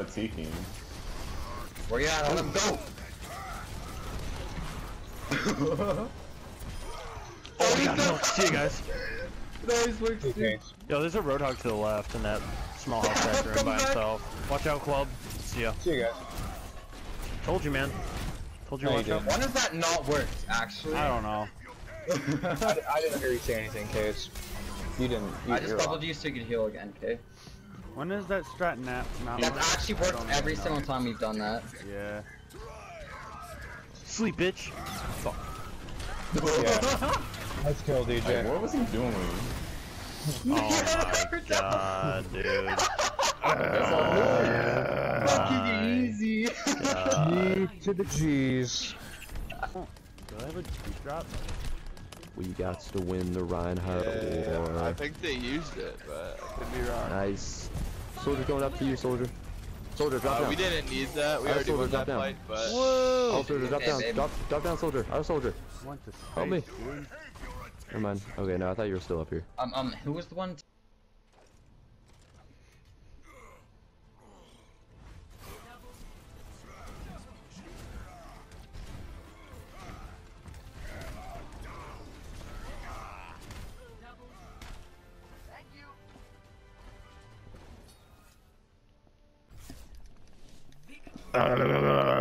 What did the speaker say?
That's seeking. Where you at? Let him go! Oh my god, no. See you guys. Nice work, Okay. dude. Yo, there's a Roadhog to the left in that small house back room by back. himself. Watch out, club. See ya. See you guys. Told you, man. Told you No, watch you out. didn't. When does that not work, actually? I don't know. I, I didn't hear you say anything, Case. You didn't. You, I just you're doubled you so you could heal again, okay? When is that strat nap? Not That's actually worked every even single know. time we've done that. Yeah. Sleep, bitch. Fuck. Yeah. Let's kill Like, DJ. what was he doing? Oh my god, dude. Oh, Fucking easy. God. G to the G's. Do I have a deep drop? We got to win the Reinhardt Yeah, War. I think they used it, but I could be wrong. Nice. Soldier going up to you, soldier. Soldier, drop Uh, down. we didn't need that. We Our already soldier won drop that down. fight, but Whoa! Oh, soldier, drop Okay, down. Drop, drop down, soldier. Our soldier. Want to Help me. space, dude. Never mind. Okay, no, I thought you were still up here. Um, um, who was the one? Ahora.